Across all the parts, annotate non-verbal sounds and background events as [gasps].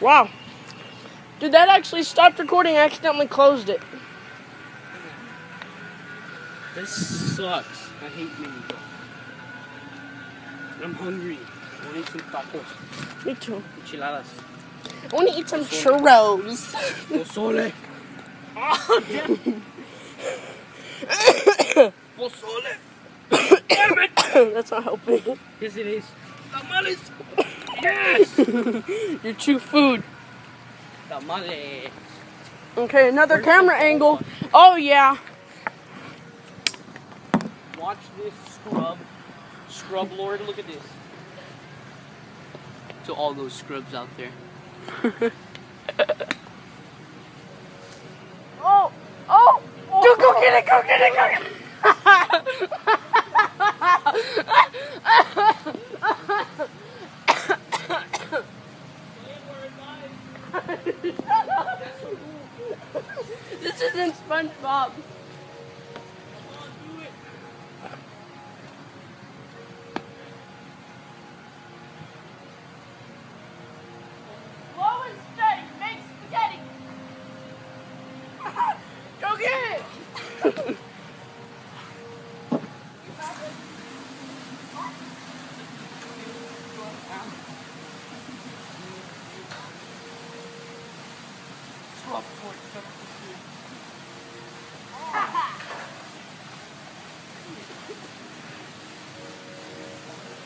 Wow. Dude, that actually stopped recording. I accidentally closed it. This sucks. I hate Mexico. I'm hungry. I want to eat some tacos. Me too. Enchiladas. I want to eat some churros. Pozole. Oh, [laughs] damn. Pozole. Damn [coughs] it. That's not helping. Yes, it is. Tamales. Yes. [laughs] Your true food. The money. Okay, another Where's camera angle. Oh, yeah. Watch this scrub. Scrub lord, look at this. To all those scrubs out there. [laughs] Oh, oh. Dude, go get it, go get it, go get it. [laughs] this isn't SpongeBob. Scrub lord.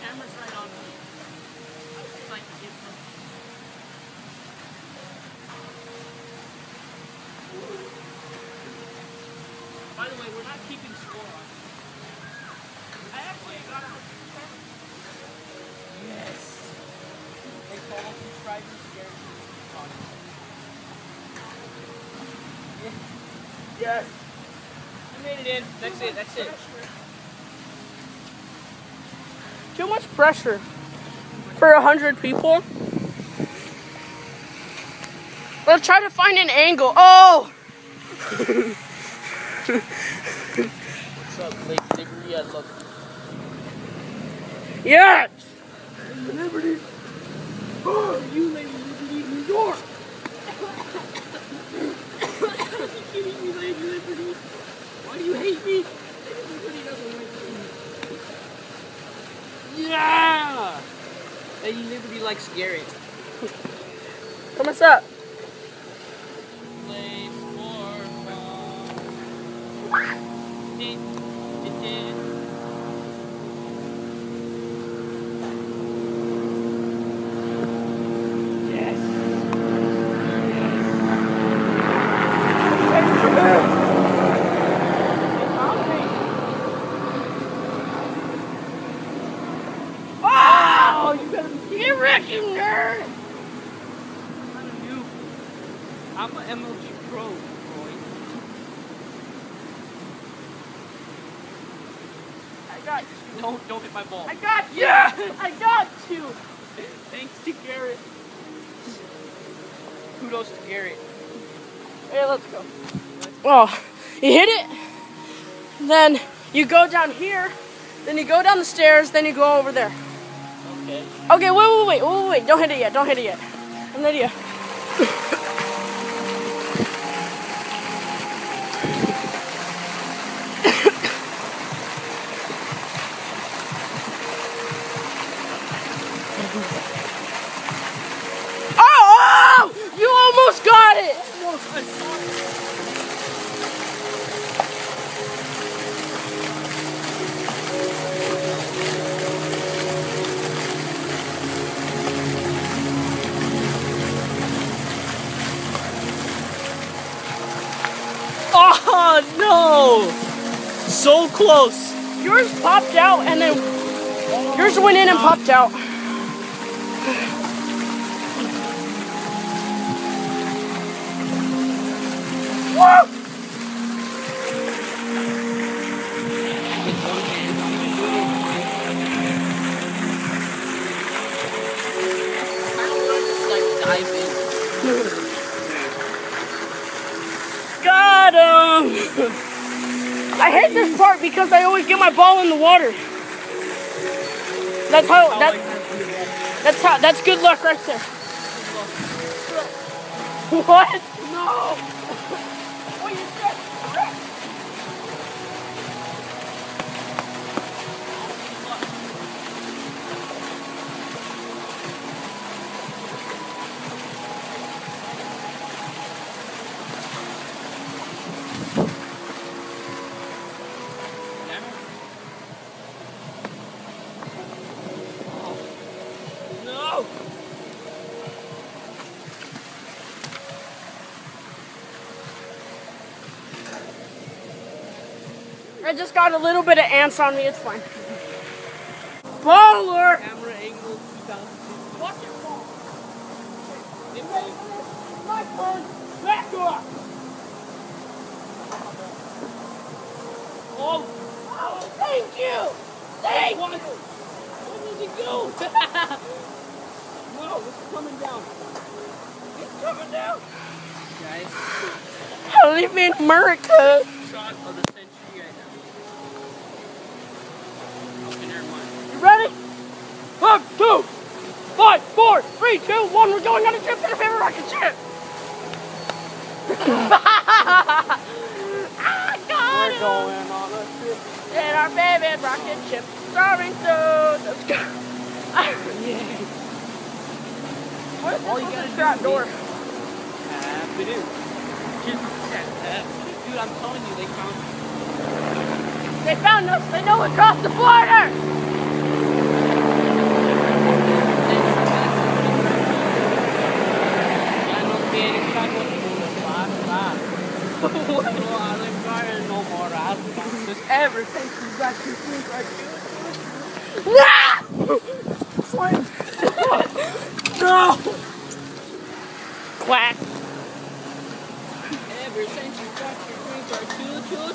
Camera's right on me. It's like different. By the way, we're not keeping score on. I actually got a Yes. Hey, follow subscribers, guaranteed Yes. I made it in. That's it. That's it. Too much pressure for a hundred people. Let's try to find an angle. Oh, What's up, Lake Liberty? I love yes. you. Liberty. Oh, you Lady Liberty, New York. Are you kidding me, Lady Liberty? Why do you hate me? Lady Liberty doesn't like me. Yeah. Lady Liberty likes Garrett. Come what's up? Play for fun. Din, din, din. Yes. Oh, you better be wrecking nerd. I'm a noob. I'm an MLG pro, boy. I got you. Don't don't hit my ball. I got you. Yeah. I got you. Thanks to Garrett. Kudos to Garrett. Hey, let's go. Oh, you hit it. Then you go down here. Then you go down the stairs. Then you go over there. Okay. Okay, wait, wait, wait, wait, wait. Don't hit it yet. Don't hit it yet. I'm ready. yet. So close. Yours popped out and then yours went in and popped out. Woo! Just like dive in. Got him! [laughs] I hate this part because I always get my ball in the water. That's how that, that's how that's good luck right there. [laughs] What? No! I just got a little bit of ants on me. It's fine. Baller. Camera angle 2000. Watch it fall. My turn. Back off. Oh! Oh, thank you. Thank What? you. Where did it go? no, it's coming down. It's coming down. Guys, I live in America. shot of the century right now. Okay, never mind. You ready? One, two, five, four, three, two, one. We're going on a trip to the favorite rocket ship. I got We're going on a trip. In our favorite rocket ship, soaring through the sky. Yeah. What if All this you was a trap door? Tap, tap. Dude, I'm telling you, they found They found us. They know we crossed the border. Ya no quieren cargos por pasta. No hacen carne, no more raspa. Just ever since you got food right Swim. No! Quack. Ever you got your drink choo.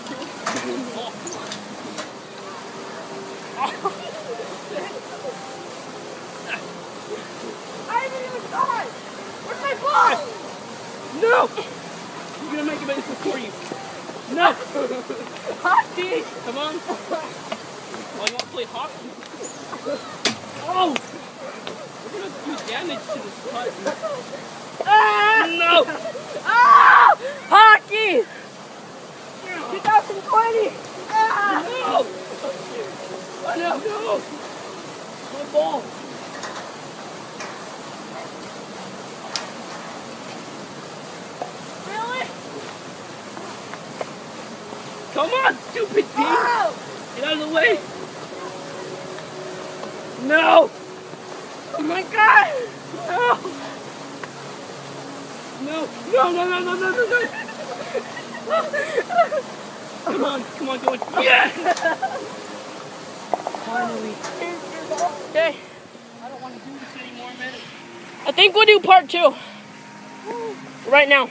Oh, I haven't even died. Where's my ball? no! Gonna make it better before you. No! [laughs] Hockey. Come on. Oh, you want to play hockey? Oh! We're gonna do damage to this putt. Ah! No! Ah! Hockey. 2020. Ah! No! Oh, no! My ball! Really? Come on, stupid thing! Oh! Get out of the way! No! Oh my God! No! No! No, no, no, no, no, no, no! Come on, come on, come on! Yeah! Finally. Okay. I don't want to do this anymore, man. I think we'll do part two. Right now.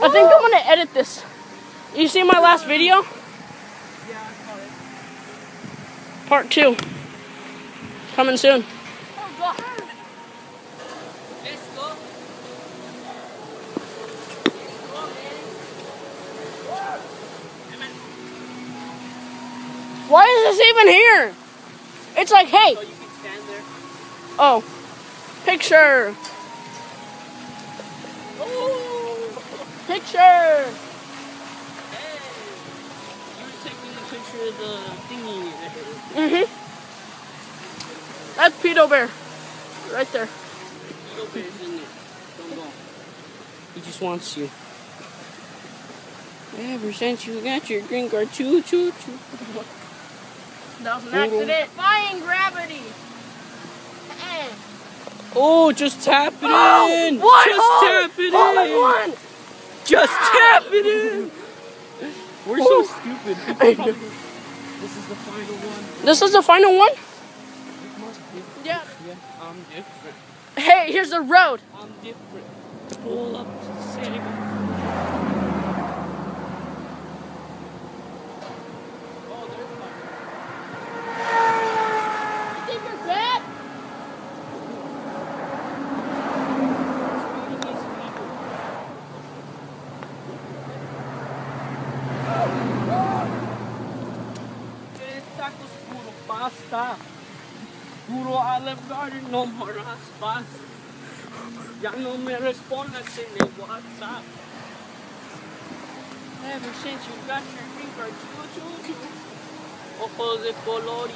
I think I'm gonna edit this. You see my last video? Yeah, I saw it. Part two. Coming soon. Oh, God. Let's go. Why is this even here? It's like, hey, So you can stand there. oh, picture, Oh! picture. Taking a picture of the thingy Mhm. That's Pedo Bear, right there. Go bears in there. Don't go. He just wants you. Ever since you got your green card, choo choo choo. That was an accident. Defying gravity. Oh, just tap it Oh, in. one just hole. tap it All in in. one. Just tap it in. We're so Oh. stupid. [laughs] I know. This is the final one. This is the final one? It must be. Yeah. Yeah, I'm different. Hey, here's the road. I'm different. Pull up to the city. Oh, they're fine. You think you're bad? Speeding is legal. Tres tacos puro pasta. Puro Olive Garden, no more raspas. Ya no me respondas en el WhatsApp. Ever since you got your finger choo choo choo. Ojos de color y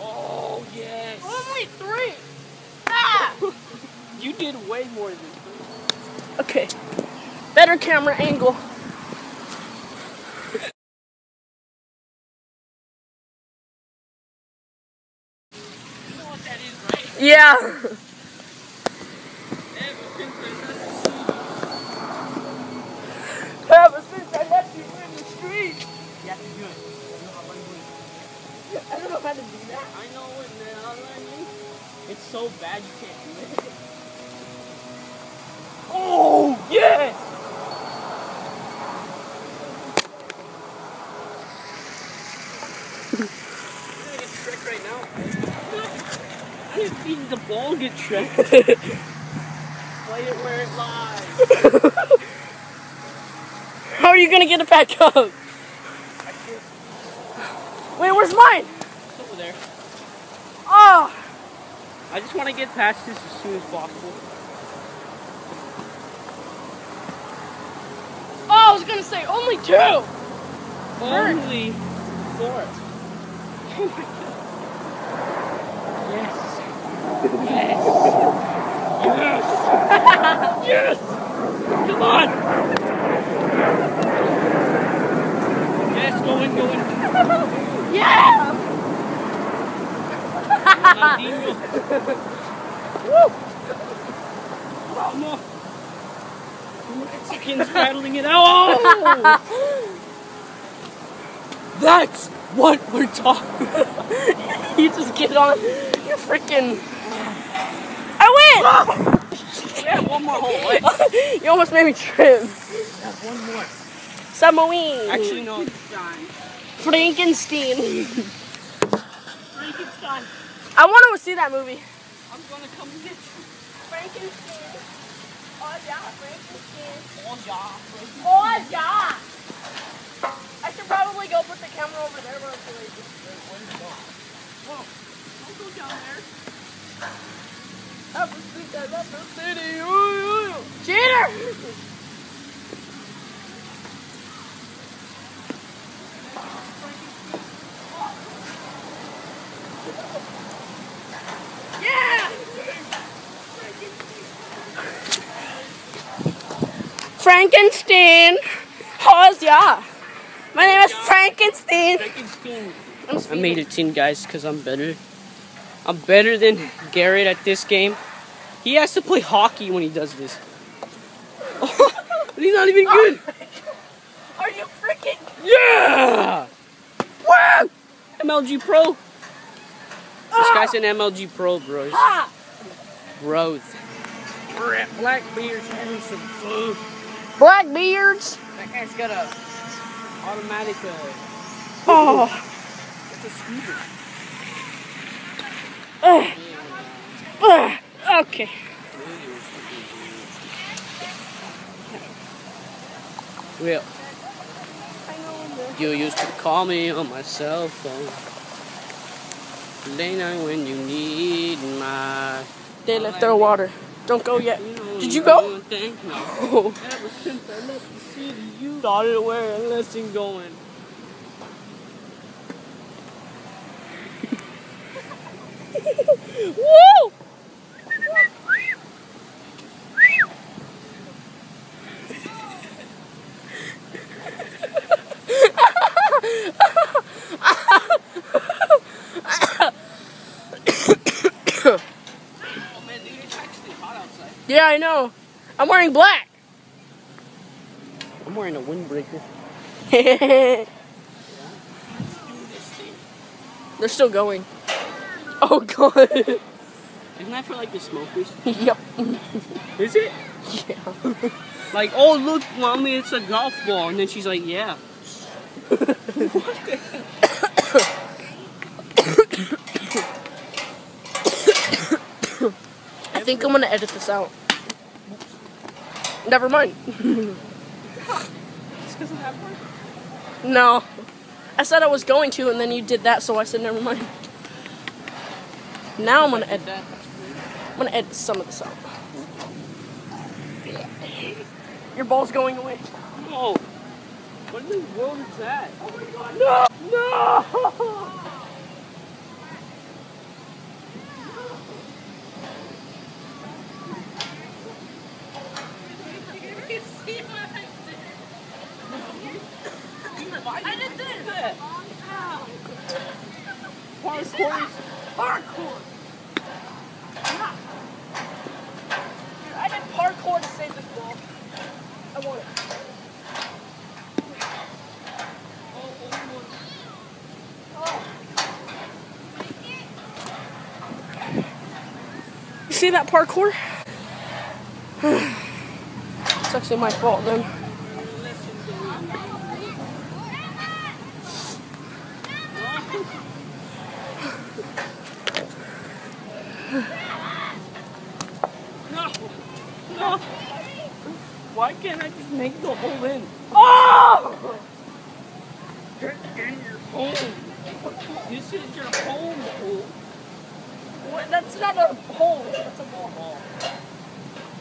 Oh yes. Only three. Ah! [laughs] You did way more than three. Okay. Better camera angle. You know what that is, right? Yeah. [laughs] Ever since I got to see Ever since I left you in the street. you. Yeah, you do it. You know how I do it. I don't know how to do that. I know it, man. I'll learn. It's so bad you can't do it. [laughs] Oh, yes! Right now. I didn't the ball get Shrek. [laughs] Play it where it lies. How are you gonna get it back up? Wait, where's mine? It's over there. Oh, I just want to get past this as soon as possible. oh, I was gonna say only two. Only four. Oh yes. Yes. Yes. [laughs] yes. Come on. Yes, go in, go in. [laughs] Yeah. Woo. Mexicans battling it out. Oh! [laughs] That's what we're talking [laughs] you just get on. You freaking. I win. [laughs] Yeah, one more hole. Wait. you almost made me trip. That's one more. Submarine. Actually, no. Frankenstein. I want to see that movie. I'm gonna come get you. Frankenstein. Oh yeah, Frankenstein. Oh, yeah. Oh yeah. I should probably go put the camera over there, but I'm. Whoa. Don't go down there. Have a seat at the city. Ooh, ooh, ooh. Cheater! [laughs] Yeah! Frankenstein. How's ya? My name is Frankenstein. Frankenstein. I'm made it 10 guys because I'm better. I'm better than Garrett at this game. He has to play hockey when he does this. [laughs] but he's not even good. [laughs] Are you freaking? Yeah! Woo! MLG Pro. This guy's an MLG Pro, bros. Ah! Bros. We're at Blackbeard's having some food. Blackbeards. That guy's got a automatic, uh, Oh. it's a scooter. Ugh. Ugh. Okay. Well, you used to call me on my cell phone. Late night when you need my. They left their water. Don't go yet. Did you go? Oh, [laughs] thing. No. Oh. Ever since I left the city, you started where a lesson going. [laughs] Woo! Oh man, dude, it's actually hot outside. Yeah, I know. I'm wearing black. I'm wearing a windbreaker. [laughs] They're Let's do this thing. still going. Oh god. Isn't that for like the smokers? [laughs] yep. Is it? Yeah. Like, oh look, mommy, it's a golf ball, and then she's like, yeah. [laughs] I think I'm gonna edit this out. Never mind. It's because of that part. No. I said I was going to, and then you did that, so I said never mind. Now I'm gonna edit. That. I'm gonna edit some of this out. Your ball's going away. No. What in the world is that? Oh my god, no! No! [laughs] I did this. Parkour is Parkour! Dude, I did parkour to save this ball. I want it. Oh. You see that parkour? it's actually my fault then. No. No. Why can't I just make the hole in? Oh! Get in your home. This is your home hole. What? That's not a hole. That's a ball.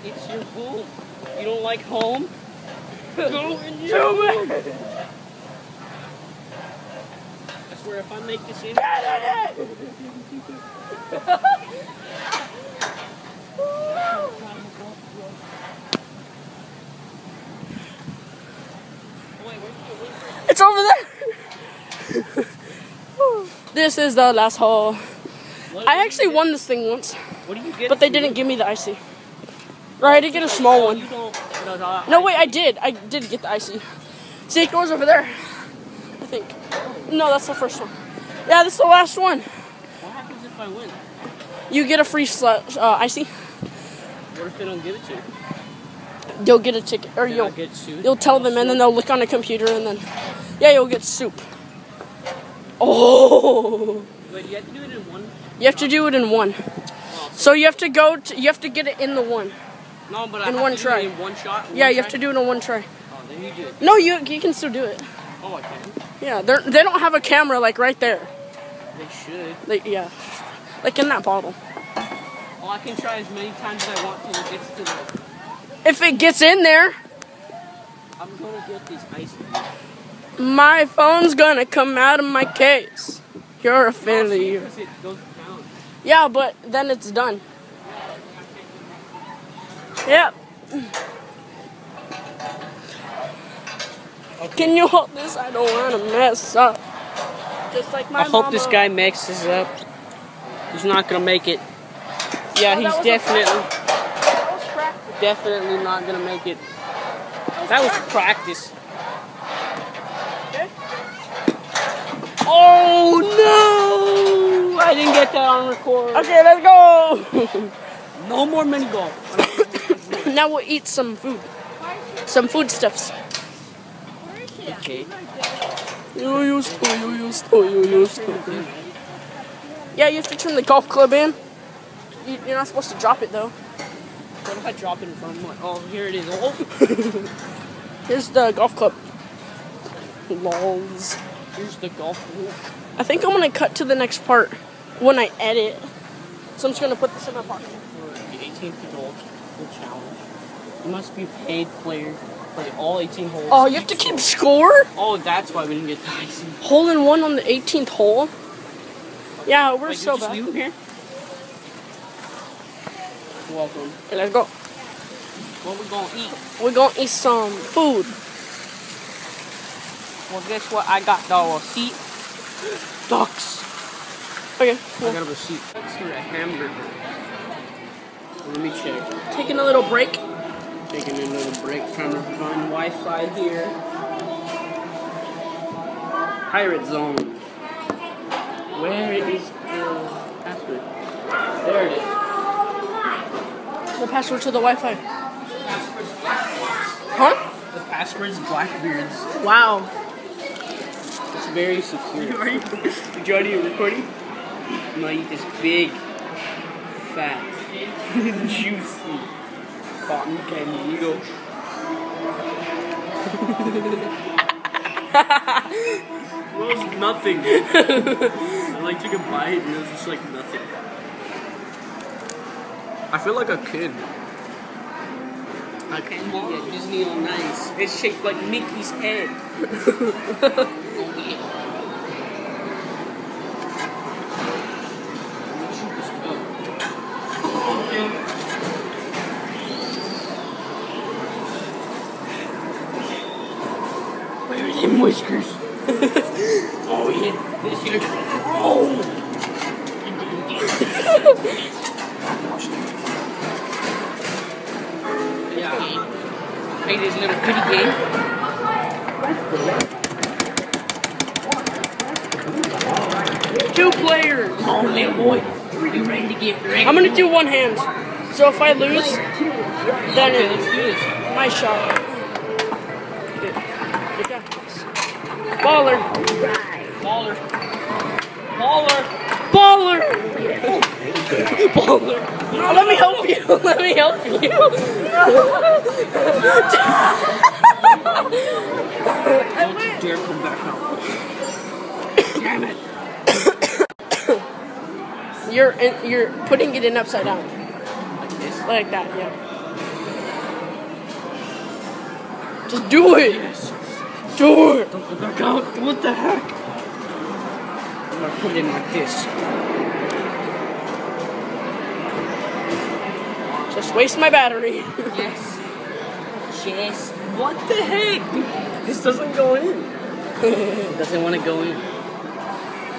It's your home. You don't like home? [laughs] Go in your home. I swear if I make this in, Wait, in it. It's over there. [laughs] this is the last hole. What I actually won this thing once, What do you get? but they didn't give me the icy. Right, I did get a small one. No, wait, I did. I did get the icy. See, it goes over there. I think. No, that's the first one. Yeah, this is the last one. What happens if I win? You get a free slu- uh, icy. What if they don't give it to you? You'll get a ticket, or I you'll get sued. you'll tell them, and then they'll look on the computer, and then yeah, you'll get soup. Oh, Wait, you have to do it in one. You have to do it in one. Oh, So you have to go. To, you have to get it in the one. no, but I in have one try. it in one shot. Yeah, one you have to do it in one try. Oh, then you do it. No, you you can still do it. Oh, I can. Yeah, they they don't have a camera like right there. They should. Like yeah, like in that bottle. Well, I can try as many times as I want till it gets to the. If it gets in there, I'm gonna get this ice. my phone's gonna come out of my case. You're a failure. Oh, Because it goes down. Yeah, but then it's done. Yep. Can you hold this? I don't want to mess up. Just like my I hope this guy mixes up. He's not gonna make it. Yeah, Oh, he's definitely, That was practice. definitely not gonna make it. That was practice. Okay. Oh no! I didn't get that on record. Okay, let's go. [laughs] No more mini golf. [coughs] now we'll eat some food. Some foodstuffs. Okay. You used to, you used to, you used to. Yeah, you have to turn the golf club in. You- You're not supposed to drop it though. What if I drop it in front of my? Oh, here it is. Oh, [laughs] Here's the golf club. Lols. here's the golf ball. I think I'm gonna cut to the next part when I edit. So I'm just gonna put this in my pocket. for the 18th adult challenge. You must be a paid player. Play all 18 holes. Oh, you have to keep score? Oh, that's why we didn't get the icing. Hole in one on the 18th hole? Yeah, we're Like, so bad. leave here. Welcome. Okay, let's go. What we gonna eat? We're gonna eat some food. Well, guess what? I got the receipt. [gasps] Ducks. Okay, I got a receipt. That's for a hamburger. Let me check. taking a little break. Taking a little break, trying to find Wi-Fi here. Pirate Zone. Where is the password? There it is. The password to the Wi-Fi. Password's Blackbeards. Huh? The password's Blackbeards. Wow. It's very secure. Are [laughs] you, did you already recording? I'm gonna eat this big, fat, [laughs] juicy cotton candy it was nothing. I like took a bite and it was just like nothing. I feel like a kid. I can't be at Disney on Ice. It's shaped like Mickey's head. [laughs] oh, yeah. Where are them whiskers? [laughs] oh yeah, this here. Oh. yeah. Play this little pretty game. Two players. Oh, little boy. Are you ready to get ready? I'm gonna do one hand. So if I lose, then it's let's do this. my shot. Baller. Baller. Baller. Baller. Baller. No, let me help you. Let me help you. Don't you dare come back out. Damn it. You're in, you're putting it in upside down, Like this. like that. Yeah. Just do it. Yes. Do it. Don't go back out. What the heck? I'm gonna put it in like this. Just waste my battery. Yes. Yes. What the heck? This doesn't go in. It [laughs] doesn't want to go in.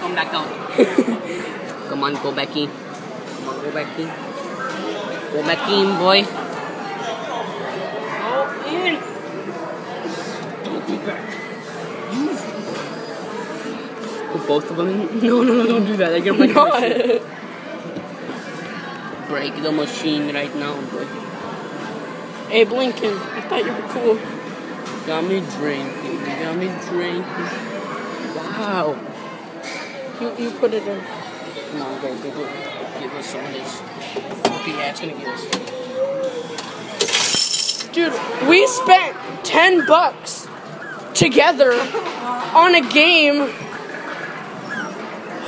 Come back out. [laughs] Come on, go back in. Come on, go back in. Go back in, boy. Go in. Don't be back. Put both of them in. [laughs] No, no, no, don't do that. You're gonna break the machine. Break the machine right now, boy. Abe Lincoln. I thought you were cool. Got me drinking. You got me drinking. Wow. You, you put it in. Come on, go, go, go. Give us some of this. Okay, yeah, it's gonna give us. Dude, we spent 10 bucks together on a game.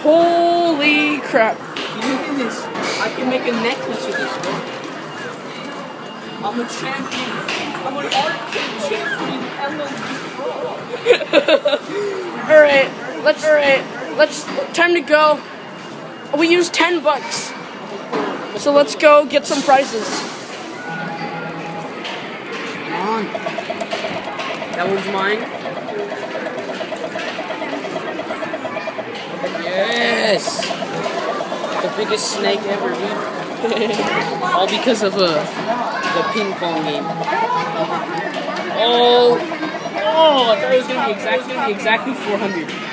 Holy crap. At this. I can make a necklace with this, bro. I'm a champion. I'm an arcade champion. [laughs] Alright, let's, alright, let's, time to go. We used 10 bucks. So let's go get some prizes. Come on. That one's mine. Yes. The biggest snake ever, dude. All because of uh, the ping pong game. Oh. Oh, I thought it was gonna be exactly, exactly 400.